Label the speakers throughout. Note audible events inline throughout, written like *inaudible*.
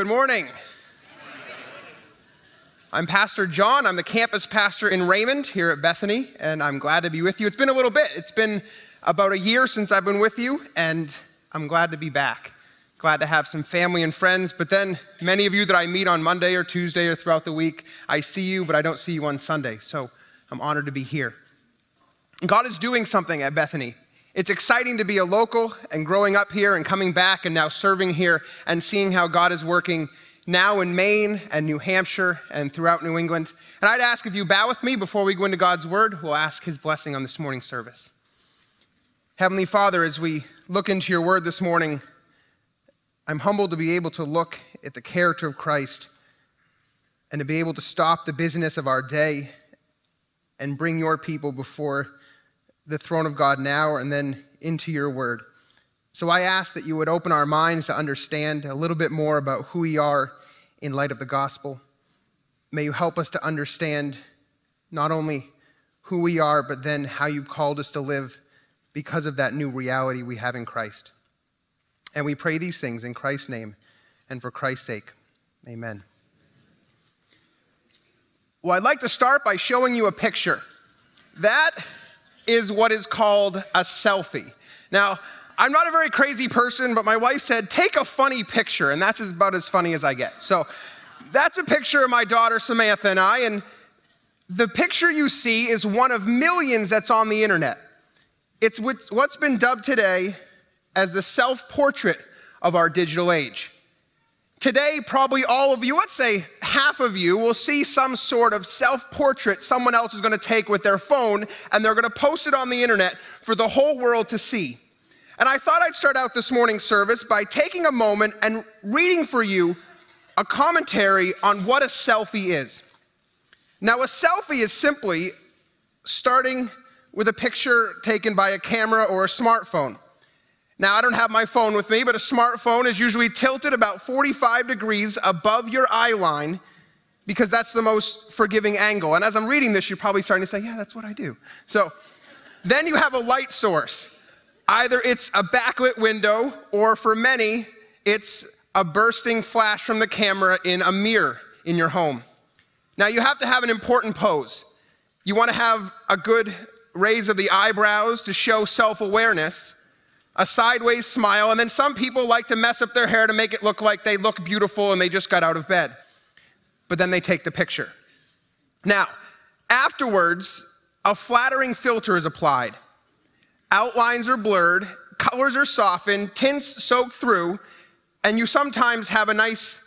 Speaker 1: Good morning. I'm Pastor Jon. I'm the campus pastor in Raymond here at Bethany, and I'm glad to be with you. It's been a little bit. It's been about a year since I've been with you, and I'm glad to be back. Glad to have some family and friends, but then many of you that I meet on Monday or Tuesday or throughout the week, I see you, but I don't see you on Sunday. So I'm honored to be here. God is doing something at Bethany. It's exciting to be a local and growing up here and coming back and now serving here and seeing how God is working now in Maine and New Hampshire and throughout New England. And I'd ask if you bow with me before we go into God's word, we'll ask his blessing on this morning's service. Heavenly Father, as we look into your word this morning, I'm humbled to be able to look at the character of Christ and to be able to stop the busyness of our day and bring your people before the throne of God now and then into your word. So I ask that you would open our minds to understand a little bit more about who we are in light of the gospel. May you help us to understand not only who we are, but then how you've called us to live because of that new reality we have in Christ. And we pray these things in Christ's name and for Christ's sake. Amen. Well, I'd like to start by showing you a picture. That is what is called a selfie. Now, I'm not a very crazy person, but my wife said, take a funny picture, and that's about as funny as I get. So that's a picture of my daughter Samantha and I, and the picture you see is one of millions that's on the internet. It's what's been dubbed today as the self portrait of our digital age. Today, probably all of you, let's say half of you, will see some sort of self portrait someone else is going to take with their phone and they're going to post it on the internet for the whole world to see. And I thought I'd start out this morning's service by taking a moment and reading for you a commentary on what a selfie is. Now, a selfie is simply starting with a picture taken by a camera or a smartphone. Now, I don't have my phone with me, but a smartphone is usually tilted about 45 degrees above your eye line because that's the most forgiving angle. And as I'm reading this, you're probably starting to say, yeah, that's what I do. So then you have a light source. Either it's a backlit window, or for many, it's a bursting flash from the camera in a mirror in your home. Now, you have to have an important pose. You want to have a good raise of the eyebrows to show self awareness a sideways smile, and then some people like to mess up their hair to make it look like they look beautiful and they just got out of bed. But then they take the picture. Now, afterwards, a flattering filter is applied. Outlines are blurred, colors are softened, tints soak through, and you sometimes have a nice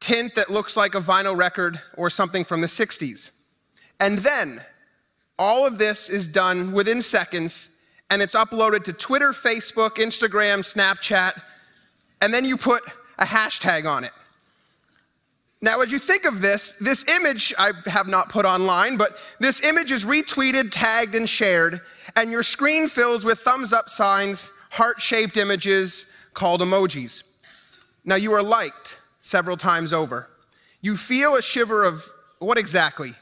Speaker 1: tint that looks like a vinyl record or something from the 60s. And then, all of this is done within seconds and it's uploaded to Twitter, Facebook, Instagram, Snapchat, and then you put a hashtag on it. Now, as you think of this, this image I have not put online, but this image is retweeted, tagged, and shared, and your screen fills with thumbs up signs, heart shaped images called emojis. Now, you are liked several times over. You feel a shiver of what exactly?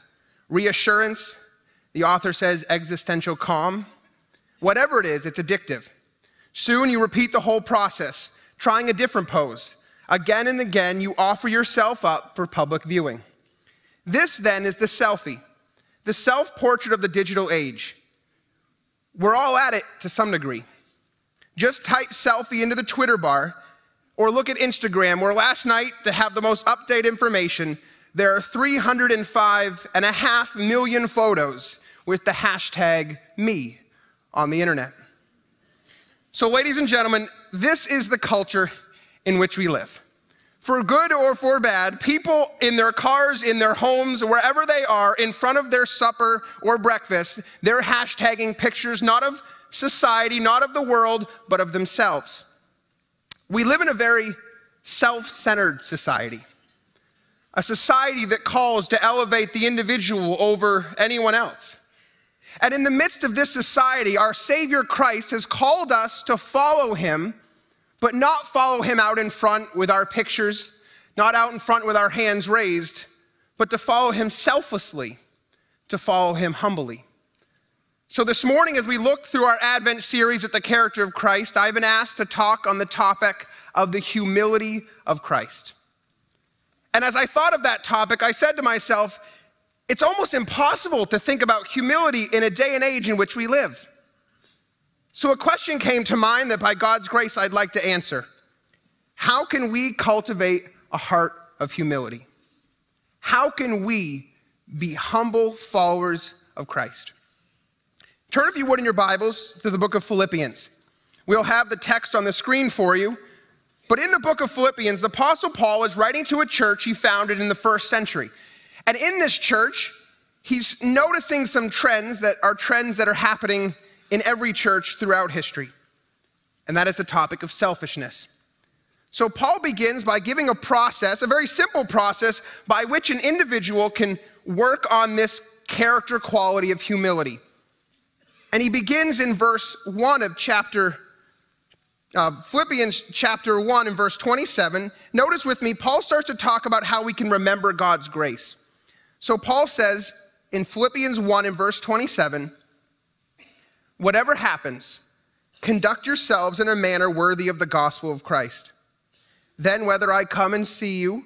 Speaker 1: Reassurance. The author says existential calm. Whatever it is, it's addictive. Soon you repeat the whole process, trying a different pose. Again and again, you offer yourself up for public viewing. This then is the selfie, the self portrait of the digital age. We're all at it to some degree. Just type selfie into the Twitter bar or look at Instagram, where last night, to have the most update information, there are 305 and a half million photos with the hashtag me on the internet. So, ladies and gentlemen, this is the culture in which we live. For good or for bad, people in their cars, in their homes, wherever they are, in front of their supper or breakfast, they're hashtagging pictures not of society, not of the world, but of themselves. We live in a very self centered society, a society that calls to elevate the individual over anyone else. And in the midst of this society, our Savior Christ has called us to follow him, but not follow him out in front with our pictures, not out in front with our hands raised, but to follow him selflessly, to follow him humbly. So, this morning, as we look through our Advent series at the character of Christ, I've been asked to talk on the topic of the humility of Christ. And as I thought of that topic, I said to myself, it's almost impossible to think about humility in a day and age in which we live. So a question came to mind that by God's grace I'd like to answer. How can we cultivate a heart of humility? How can we be humble followers of Christ? Turn, if you would, in your Bibles to the book of Philippians. We'll have the text on the screen for you. But in the book of Philippians, the Apostle Paul is writing to a church he founded in the first century. And in this church, he's noticing some trends that are trends that are happening in every church throughout history. And that is the topic of selfishness. So Paul begins by giving a process, a very simple process, by which an individual can work on this character quality of humility. And he begins in verse 1 of chapter uh, Philippians chapter 1 and verse 27. Notice with me, Paul starts to talk about how we can remember God's grace. So Paul says in Philippians 1 in verse 27 Whatever happens, conduct yourselves in a manner worthy of the gospel of Christ. Then, whether I come and see you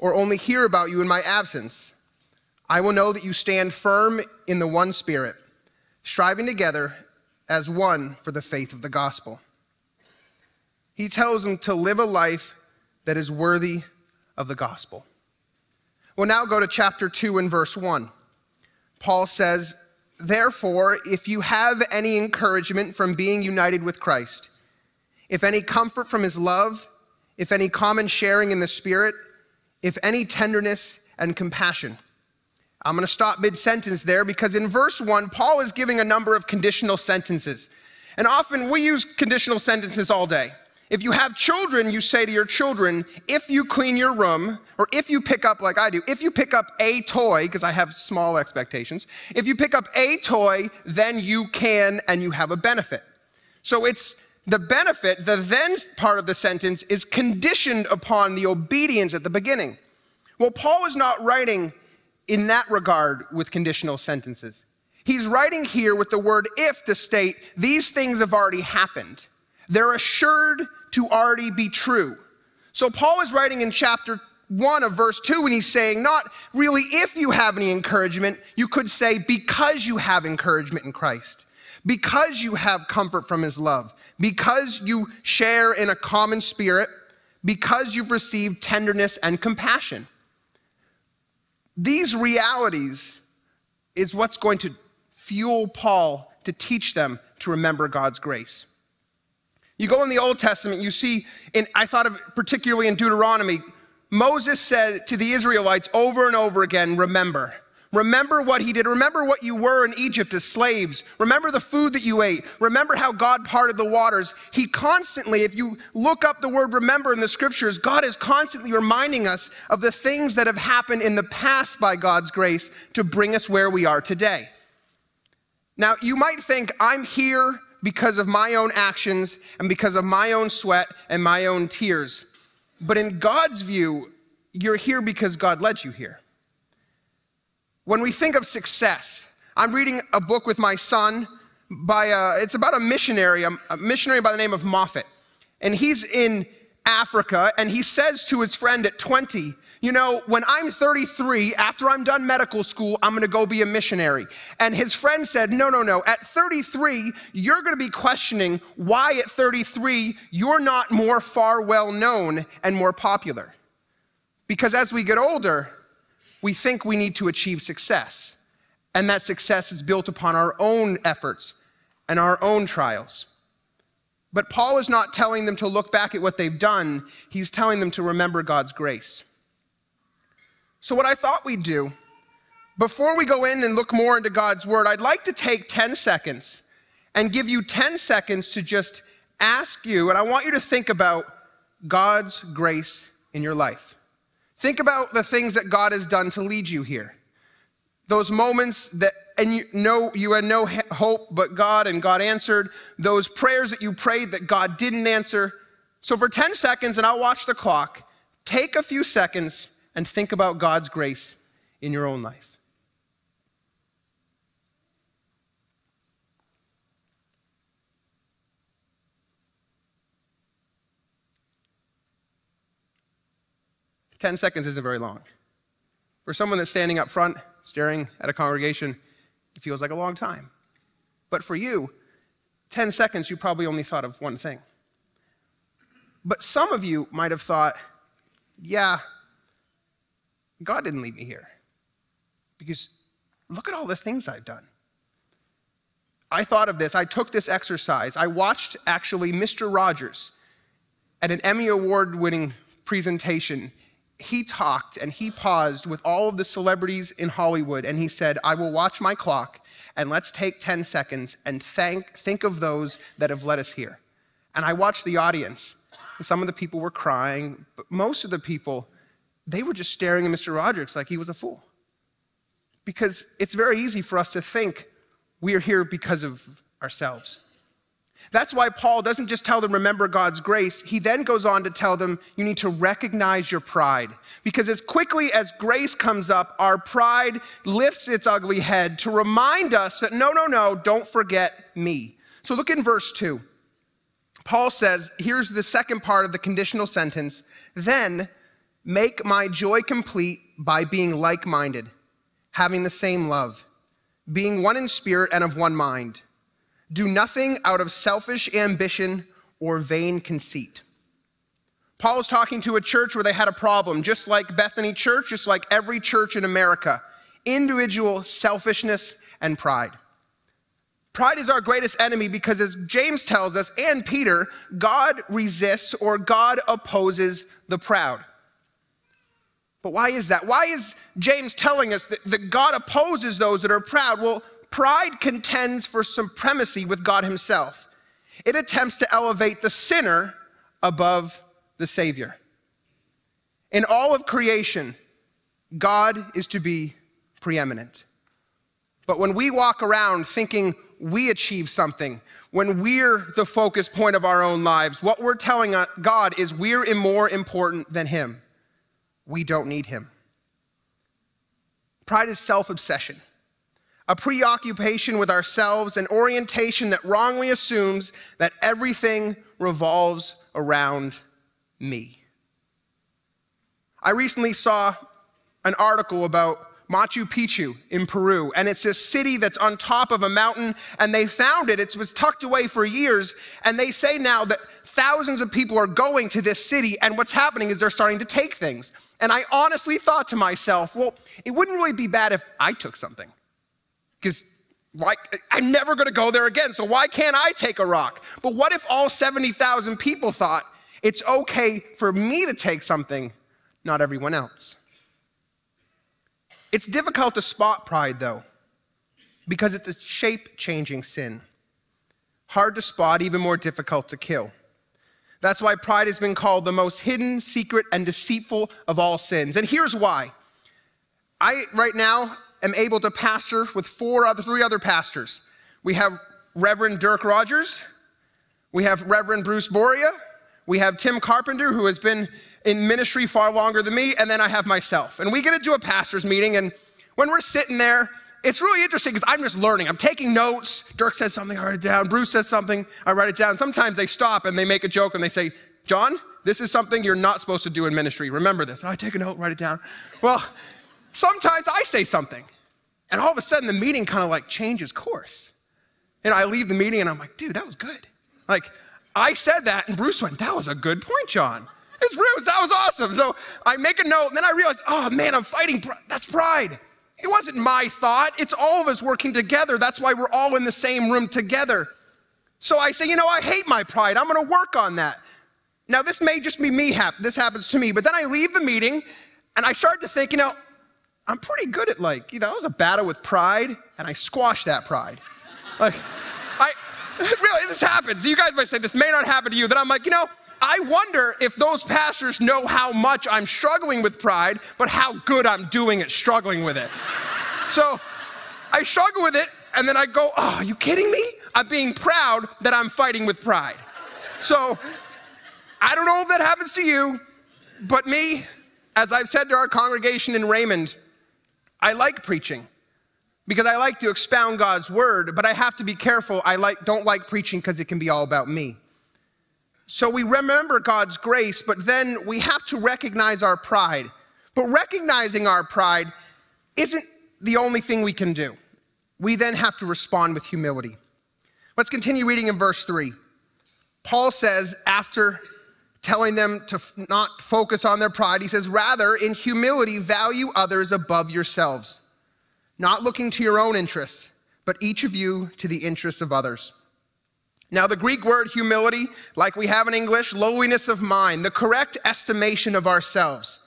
Speaker 1: or only hear about you in my absence, I will know that you stand firm in the one spirit, striving together as one for the faith of the gospel. He tells them to live a life that is worthy of the gospel. We'll now go to chapter 2 and verse 1. Paul says, Therefore, if you have any encouragement from being united with Christ, if any comfort from his love, if any common sharing in the Spirit, if any tenderness and compassion. I'm going to stop mid sentence there because in verse 1, Paul is giving a number of conditional sentences. And often we use conditional sentences all day. If you have children, you say to your children, if you clean your room, or if you pick up, like I do, if you pick up a toy, because I have small expectations, if you pick up a toy, then you can and you have a benefit. So it's the benefit, the then part of the sentence is conditioned upon the obedience at the beginning. Well, Paul is not writing in that regard with conditional sentences. He's writing here with the word if to state these things have already happened. They're assured to already be true. So Paul is writing in chapter 1 of verse 2 and he's saying, not really if you have any encouragement, you could say because you have encouragement in Christ, because you have comfort from his love, because you share in a common spirit, because you've received tenderness and compassion. These realities is what's going to fuel Paul to teach them to remember God's grace. You go in the Old Testament, you see, in, I thought of particularly in Deuteronomy, Moses said to the Israelites over and over again, remember. Remember what he did. Remember what you were in Egypt as slaves. Remember the food that you ate. Remember how God parted the waters. He constantly, if you look up the word remember in the scriptures, God is constantly reminding us of the things that have happened in the past by God's grace to bring us where we are today. Now, you might think, I'm here because of my own actions and because of my own sweat and my own tears. But in God's view, you're here because God led you here. When we think of success, I'm reading a book with my son by a, it's about a missionary, a missionary by the name of Moffat. And he's in Africa and he says to his friend at 20, you know, when I'm 33, after I'm done medical school, I'm gonna go be a missionary. And his friend said, no, no, no. At 33, you're gonna be questioning why at 33 you're not more far well known and more popular. Because as we get older, we think we need to achieve success. And that success is built upon our own efforts and our own trials. But Paul is not telling them to look back at what they've done, he's telling them to remember God's grace. So, what I thought we'd do, before we go in and look more into God's word, I'd like to take 10 seconds and give you 10 seconds to just ask you, and I want you to think about God's grace in your life. Think about the things that God has done to lead you here. Those moments that, and you know you had no hope, but God and God answered. Those prayers that you prayed that God didn't answer. So, for 10 seconds, and I'll watch the clock, take a few seconds and think about God's grace in your own life. 10 seconds isn't very long. For someone that's standing up front, staring at a congregation, it feels like a long time. But for you, 10 seconds, you probably only thought of one thing. But some of you might have thought, yeah, God didn't lead me here. Because look at all the things I've done. I thought of this. I took this exercise. I watched actually Mr. Rogers at an Emmy Award winning presentation. He talked and he paused with all of the celebrities in Hollywood and he said, I will watch my clock and let's take 10 seconds and thank, think of those that have led us here. And I watched the audience. Some of the people were crying, but most of the people, they were just staring at Mr. Rogers like he was a fool. Because it's very easy for us to think we are here because of ourselves. That's why Paul doesn't just tell them, remember God's grace. He then goes on to tell them, you need to recognize your pride. Because as quickly as grace comes up, our pride lifts its ugly head to remind us that no, no, no, don't forget me. So look in verse 2. Paul says, here's the second part of the conditional sentence then make my joy complete by being like minded, having the same love being one in spirit and of one mind. Do nothing out of selfish ambition or vain conceit. Paul is talking to a church where they had a problem, just like Bethany Church, just like every church in America individual selfishness and pride. Pride is our greatest enemy because, as James tells us and Peter, God resists or God opposes the proud. But why is that? Why is James telling us that, that God opposes those that are proud? Well, pride contends for supremacy with God Himself, it attempts to elevate the sinner above the Savior. In all of creation, God is to be preeminent. But when we walk around thinking we achieve something, when we're the focus point of our own lives, what we're telling uh, God is we're more important than Him we don't need him. Pride is self obsession, a preoccupation with ourselves, an orientation that wrongly assumes that everything revolves around me. I recently saw an article about Machu Picchu in Peru, and it's this city that's on top of a mountain, and they found it. It was tucked away for years, and they say now that thousands of people are going to this city, and what's happening is they're starting to take things. And I honestly thought to myself, well, it wouldn't really be bad if I took something. Because like I'm never going to go there again, so why can't I take a rock? But what if all 70,000 people thought it's okay for me to take something, not everyone else? It's difficult to spot pride though, because it's a shape-changing sin. Hard to spot, even more difficult to kill. That's why pride has been called the most hidden, secret, and deceitful of all sins. And here's why. I, right now, am able to pastor with four other, three other pastors. We have Reverend Dirk Rodgers, we have Reverend Bruce Boria, we have Tim Carpenter, who has been in ministry far longer than me, and then I have myself. And we get into a pastor's meeting, and when we're sitting there, it's really interesting because I'm just learning. I'm taking notes. Dirk says something, I write it down. Bruce says something, I write it down. Sometimes they stop and they make a joke and they say, Jon, this is something you're not supposed to do in ministry. Remember this. And I take a note, write it down. Well, sometimes I say something, and all of a sudden the meeting kind of like changes course. And I leave the meeting and I'm like, dude, that was good. Like, I said that, and Bruce went, that was a good point, Jon. It's Bruce. That was awesome. So I make a note, and then I realize, oh man, I'm fighting. That's pride. It wasn't my thought. It's all of us working together. That's why we're all in the same room together. So I say, you know, I hate my pride. I'm going to work on that. Now, this may just be me, hap- this happens to me, but then I leave the meeting and I start to think, you know, I'm pretty good at like, you know, that was a battle with pride and I squashed that pride. Like, *laughs* really, this happens. You guys might say this may not happen to you. Then I'm like, you know, I wonder if those pastors know how much I'm struggling with pride, but how good I'm doing at struggling with it. *laughs* so I struggle with it, and then I go, Oh, are you kidding me? I'm being proud that I'm fighting with pride. So I don't know if that happens to you, but me, as I've said to our congregation in Raymond, I like preaching because I like to expound God's word, but I have to be careful. I like, don't like preaching because it can be all about me. So we remember God's grace, but then we have to recognize our pride. But recognizing our pride isn't the only thing we can do. We then have to respond with humility. Let's continue reading in verse 3. Paul says, after telling them to not focus on their pride, he says, Rather, in humility, value others above yourselves, not looking to your own interests, but each of you to the interests of others. Now, the Greek word humility, like we have in English, lowliness of mind, the correct estimation of ourselves.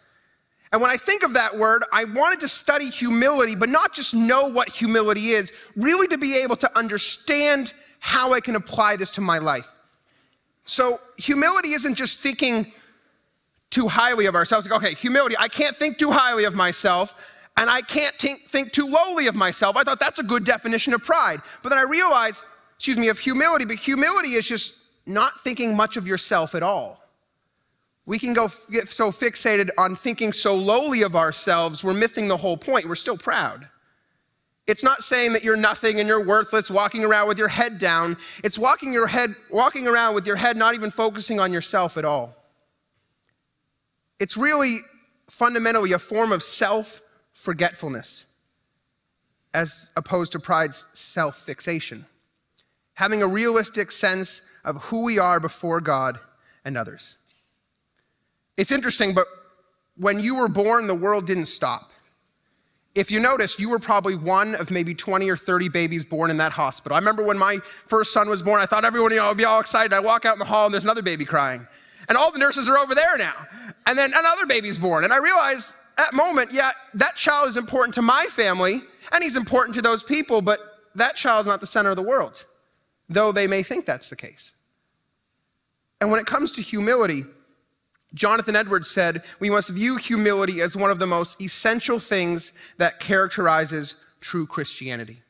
Speaker 1: And when I think of that word, I wanted to study humility, but not just know what humility is, really to be able to understand how I can apply this to my life. So, humility isn't just thinking too highly of ourselves. Like, okay, humility, I can't think too highly of myself, and I can't think too lowly of myself. I thought that's a good definition of pride. But then I realized excuse me, of humility, but humility is just not thinking much of yourself at all. We can go get so fixated on thinking so lowly of ourselves, we're missing the whole point. We're still proud. It's not saying that you're nothing and you're worthless, walking around with your head down. It's walking your head, walking around with your head not even focusing on yourself at all. It's really fundamentally a form of self forgetfulness as opposed to pride's self fixation having a realistic sense of who we are before God and others. It's interesting, but when you were born, the world didn't stop. If you notice, you were probably one of maybe 20 or 30 babies born in that hospital. I remember when my first son was born, I thought everyone would be all excited. I walk out in the hall and there's another baby crying. And all the nurses are over there now. And then another baby's born. And I realized that moment, yeah, that child is important to my family and he's important to those people, but that child's not the center of the world though they may think that's the case. And when it comes to humility, Jonathan Edwards said, We must view humility as one of the most essential things that characterizes true Christianity.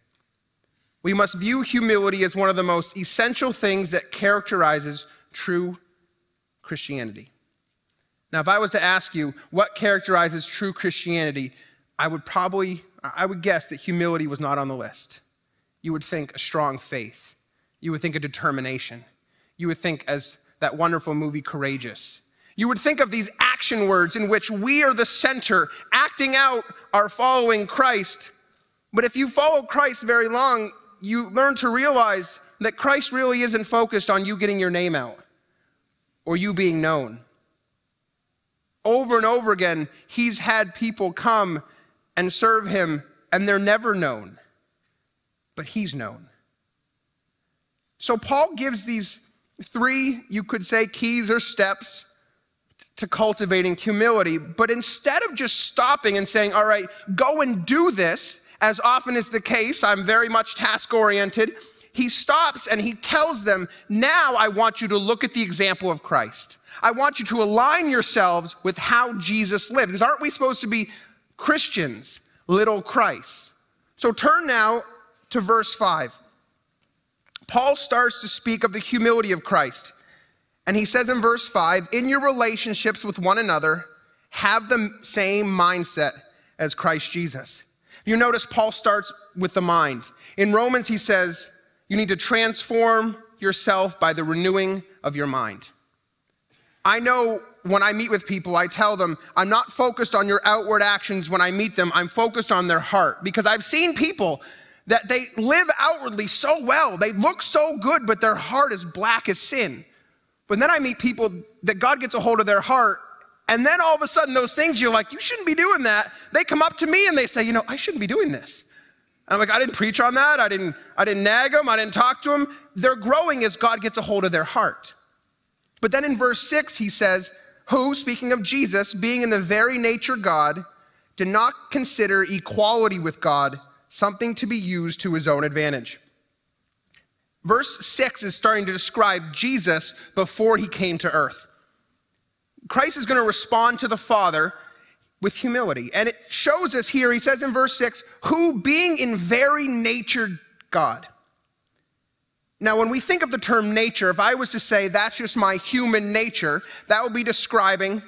Speaker 1: We must view humility as one of the most essential things that characterizes true Christianity. Now, if I was to ask you what characterizes true Christianity, I would probably, I would guess that humility was not on the list. You would think a strong faith, you would think a determination. You would think, as that wonderful movie, Courageous. You would think of these action words in which we are the center, acting out our following Christ. But if you follow Christ very long, you learn to realize that Christ really isn't focused on you getting your name out or you being known. Over and over again, he's had people come and serve him, and they're never known, but he's known. So Paul gives these three, you could say, keys or steps to cultivating humility. But instead of just stopping and saying, all right, go and do this, as often is the case, I'm very much task oriented, he stops and he tells them, now I want you to look at the example of Christ. I want you to align yourselves with how Jesus lived. Because aren't we supposed to be Christians, little Christ? So turn now to verse 5. Paul starts to speak of the humility of Christ. And he says in verse 5 In your relationships with one another, have the same mindset as Christ Jesus. You notice Paul starts with the mind. In Romans, he says, You need to transform yourself by the renewing of your mind. I know when I meet with people, I tell them, I'm not focused on your outward actions when I meet them, I'm focused on their heart. Because I've seen people that they live outwardly so well, they look so good, but their heart is black as sin. But then I meet people that God gets a hold of their heart, and then all of a sudden, those things you're like, you shouldn't be doing that. They come up to me and they say, you know, I shouldn't be doing this. And I'm like, I didn't preach on that. I didn't, I didn't nag them. I didn't talk to them. They're growing as God gets a hold of their heart. But then in verse six, he says, who, speaking of Jesus, being in the very nature God, did not consider equality with God something to be used to his own advantage. Verse 6 is starting to describe Jesus before he came to earth. Christ is going to respond to the Father with humility. And it shows us here, he says in verse 6, who being in very nature God. Now, when we think of the term nature, if I was to say that's just my human nature, that would be describing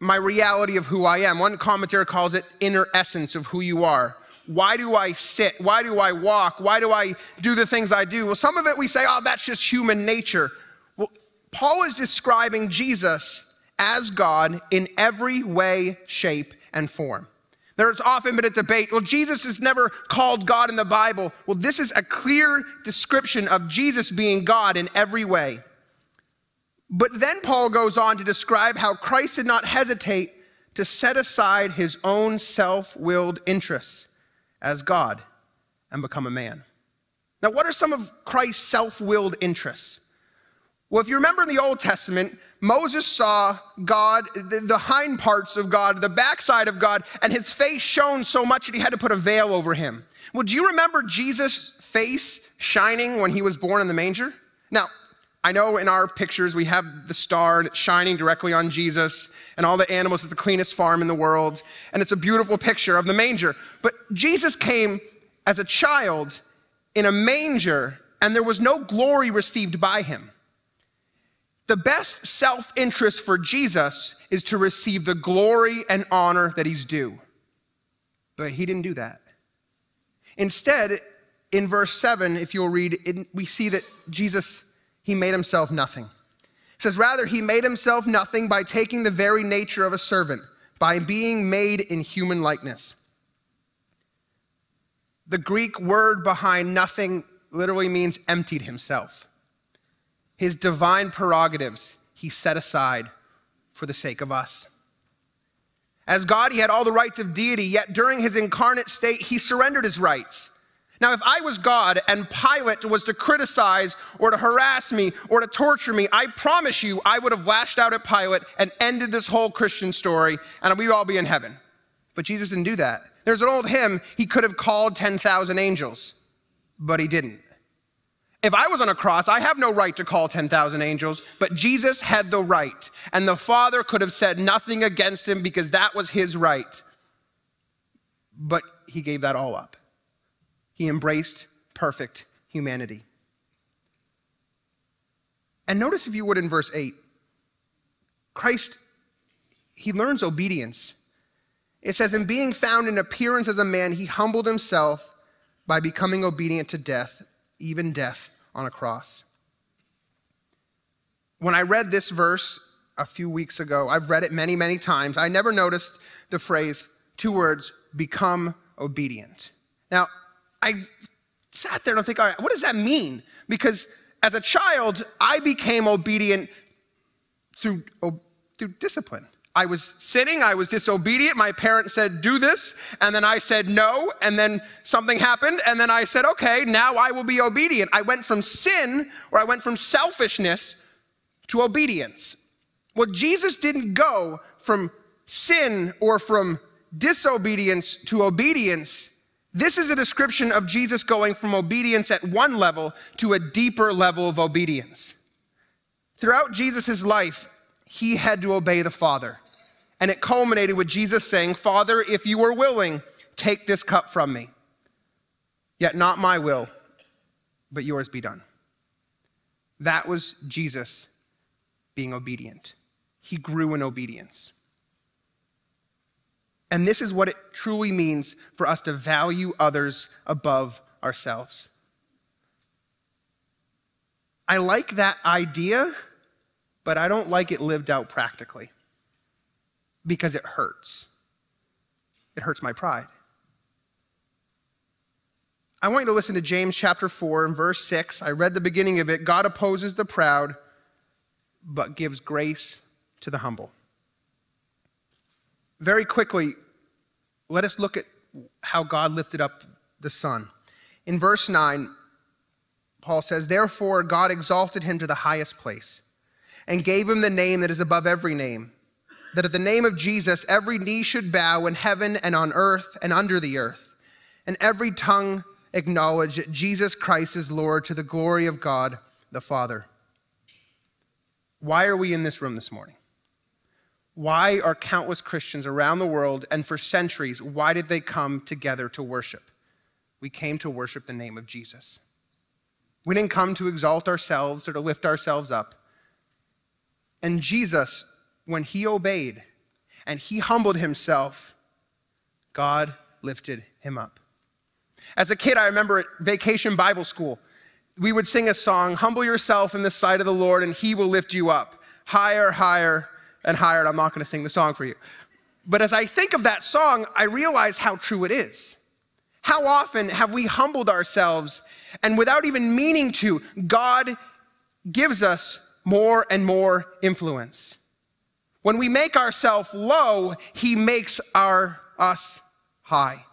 Speaker 1: my reality of who I am. One commentator calls it inner essence of who you are. Why do I sit? Why do I walk? Why do I do the things I do? Well, some of it we say, oh, that's just human nature. Well, Paul is describing Jesus as God in every way, shape, and form. There's often been a debate well, Jesus is never called God in the Bible. Well, this is a clear description of Jesus being God in every way. But then Paul goes on to describe how Christ did not hesitate to set aside his own self willed interests as God and become a man. Now, what are some of Christ's self willed interests? Well, if you remember in the Old Testament, Moses saw God, the, the, hind parts of God, the backside of God, and his face shone so much that he had to put a veil over him. Well, do you remember Jesus' face shining when he was born in the manger? Now, I know in our pictures we have the star shining directly on Jesus and all the animals. at the cleanest farm in the world. And it's a beautiful picture of the manger. But Jesus came as a child in a manger, and there was no glory received by him. The best self interest for Jesus is to receive the glory and honor that he's due. But he didn't do that. Instead, in verse 7, if you'll read, we see that Jesus, he made himself nothing. It says, Rather, he made himself nothing by taking the very nature of a servant, by being made in human likeness. The Greek word behind nothing literally means emptied himself. His divine prerogatives he set aside for the sake of us. As God, he had all the rights of deity, yet during his incarnate state, he surrendered his rights. Now, if I was God and Pilate was to criticize or to harass me or to torture me, I promise you I would have lashed out at Pilate and ended this whole Christian story and we'd all be in heaven. But Jesus didn't do that. There's an old hymn, he could have called 10,000 angels, but he didn't. If I was on a cross, I have no right to call 10,000 angels, but Jesus had the right. And the Father could have said nothing against him because that was his right. But he gave that all up. He embraced perfect humanity. And notice, if you would, in verse 8, Christ, he learns obedience. It says, In being found in appearance as a man, he humbled himself by becoming obedient to death, even death on a cross. When I read this verse a few weeks ago, I've read it many, many times, I never noticed the phrase, two words, become obedient. Now, I sat there and I think, all right, what does that mean? Because as a child, I became obedient through, oh, through discipline. I was sinning, I was disobedient. My parents said, Do this. And then I said, No. And then something happened. And then I said, Okay, now I will be obedient. I went from sin, or I went from selfishness to obedience. Well, Jesus didn't go from sin or from disobedience to obedience. This is a description of Jesus going from obedience at one level to a deeper level of obedience. Throughout Jesus' life, he had to obey the Father. And it culminated with Jesus saying, Father, if you are willing, take this cup from me. Yet not my will, but yours be done. That was Jesus being obedient. He grew in obedience. And this is what it truly means for us to value others above ourselves. I like that idea but I don't like it lived out practically because it hurts. It hurts my pride. I want you to listen to James chapter 4 and verse 6. I read the beginning of it. God opposes the proud, but gives grace to the humble. Very quickly, let us look at how God lifted up the Son. In verse 9, Paul says, Therefore, God exalted him to the highest place and gave him the name that is above every name, that at the name of Jesus every knee should bow in heaven and on earth and under the earth, and every tongue acknowledge that Jesus Christ is Lord to the glory of God the Father. Why are we in this room this morning? Why are countless Christians around the world and for centuries, why did they come together to worship? We came to worship the name of Jesus. We didn't come to exalt ourselves or to lift ourselves up. And Jesus, when he obeyed and he humbled himself, God lifted him up. As a kid, I remember at vacation Bible school, we would sing a song Humble yourself in the sight of the Lord, and he will lift you up higher, higher, and higher. I'm not going to sing the song for you. But as I think of that song, I realize how true it is. How often have we humbled ourselves and without even meaning to, God gives us more and more influence. When we make ourselves low, he makes our us high.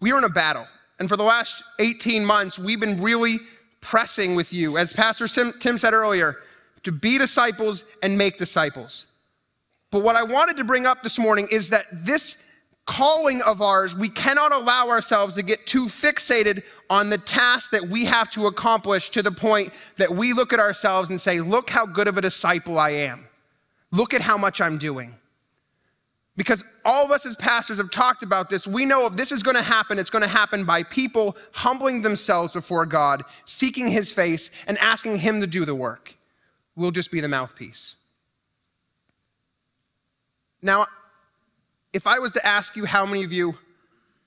Speaker 1: We are in a battle. And for the last 18 months, we've been really pressing with you, as Pastor Tim said earlier, to be disciples and make disciples. But what I wanted to bring up this morning is that this calling of ours, we cannot allow ourselves to get too fixated on the task that we have to accomplish to the point that we look at ourselves and say, Look how good of a disciple I am. Look at how much I'm doing. Because all of us as pastors have talked about this. We know if this is going to happen, it's going to happen by people humbling themselves before God, seeking His face, and asking Him to do the work. We'll just be the mouthpiece. Now, if I was to ask you how many of you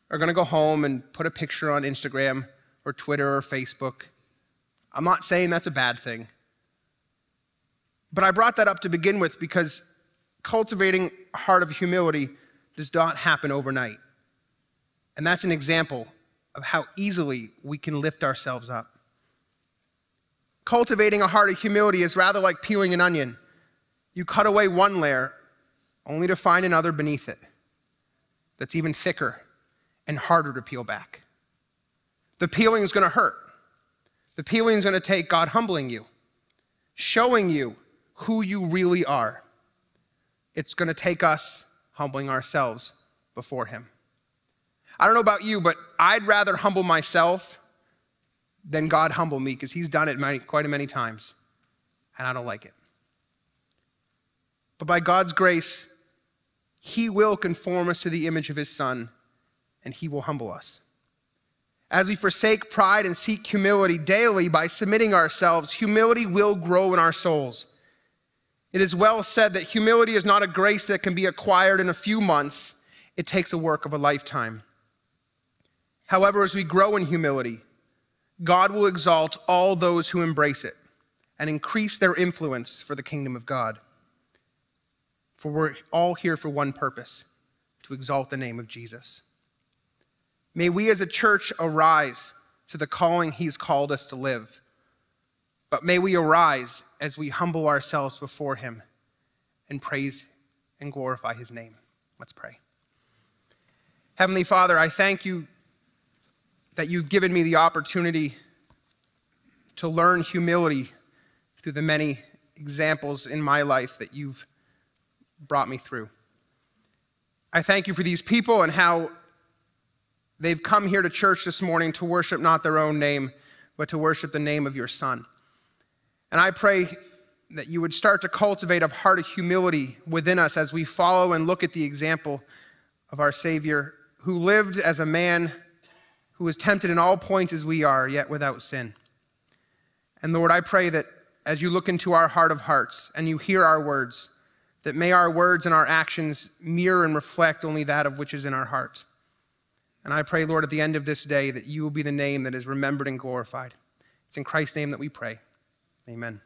Speaker 1: are going to go home and put a picture on Instagram or Twitter or Facebook, I'm not saying that's a bad thing. But I brought that up to begin with because cultivating a heart of humility does not happen overnight. And that's an example of how easily we can lift ourselves up. Cultivating a heart of humility is rather like peeling an onion. You cut away one layer only to find another beneath it that's even thicker and harder to peel back. The peeling is going to hurt. The peeling is going to take God humbling you, showing you who you really are. It's going to take us humbling ourselves before Him. I don't know about you, but I'd rather humble myself than God humble me because He's done it many, quite a many times, and I don't like it. But by God's grace, he will conform us to the image of his Son, and he will humble us. As we forsake pride and seek humility daily by submitting ourselves, humility will grow in our souls. It is well said that humility is not a grace that can be acquired in a few months, it takes a work of a lifetime. However, as we grow in humility, God will exalt all those who embrace it and increase their influence for the kingdom of God for we're all here for one purpose to exalt the name of Jesus. May we as a church arise to the calling he's called us to live. But may we arise as we humble ourselves before him and praise and glorify his name. Let's pray. Heavenly Father, I thank you that you've given me the opportunity to learn humility through the many examples in my life that you've brought me through. I thank you for these people and how they've come here to church this morning to worship not their own name, but to worship the name of your Son. And I pray that you would start to cultivate a heart of humility within us as we follow and look at the example of our Savior, who lived as a man who was tempted in all points as we are, yet without sin. And Lord, I pray that as you look into our heart of hearts and you hear our words, that may our words and our actions mirror and reflect only that of which is in our heart. And I pray, Lord, at the end of this day, that you will be the name that is remembered and glorified. It's in Christ's name that we pray. Amen.